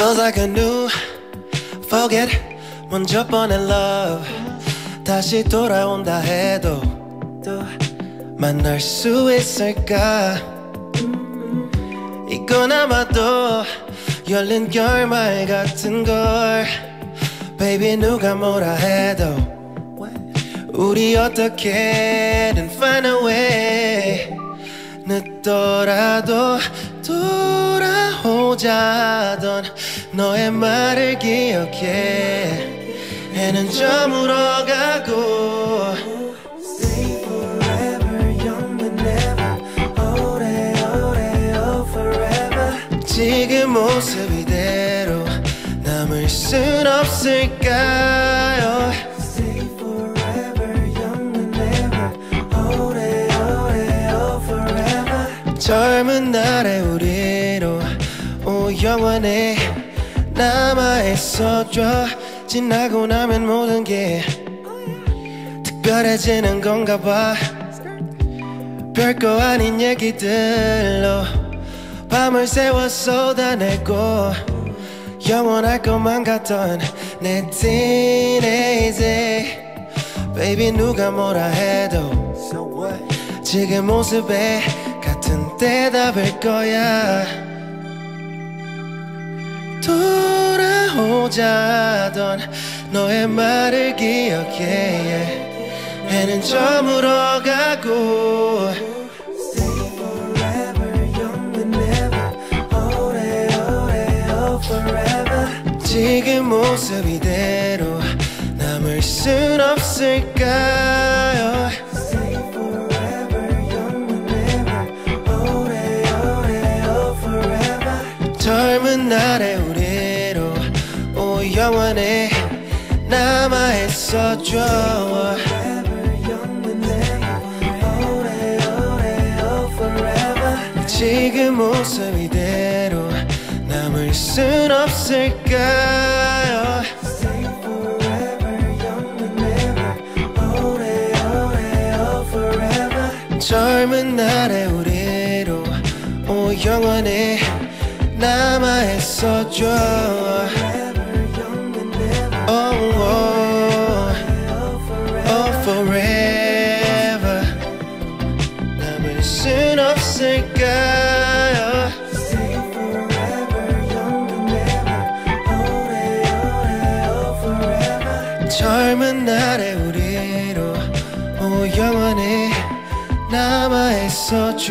Feels like a new forget. 먼저 뻔한 love. 다시 돌아온다 해도 또 만날 수 있을까? 이건 아마도 열린 결말 같은 걸. Baby 누가 뭐라 해도 우리 어떻게든 find a way 늦더라도 돌아오자 던 너의 말을 기억해. 해는 저물어 가고 지금 모습 이대로 남을 순 없을까 젊은 날의 우리로 오 영원히 남아있어줘. 지나고 나면 모든 게 특별해지는 건가 봐. 별거 아닌 얘기들로 밤을 새워 쏟아내고 영원할 것만 같던 내 teenage Baby 누가 뭐라 해도 지금 모습에 대답일 거야. 돌아오자던 너의 말을 기억해. 해는 저물어 가고. Oh 지금 모습 이대로 남을 순 없을까요 젊은 날의 우리로 오 영원히 남아 있어줘. 지금 모습 이대로 남을 순 없을까요? 젊은 날의 우리로 오 영원히 남아있어줘 Oh, oh, oh, oh 영원히 남아있어줘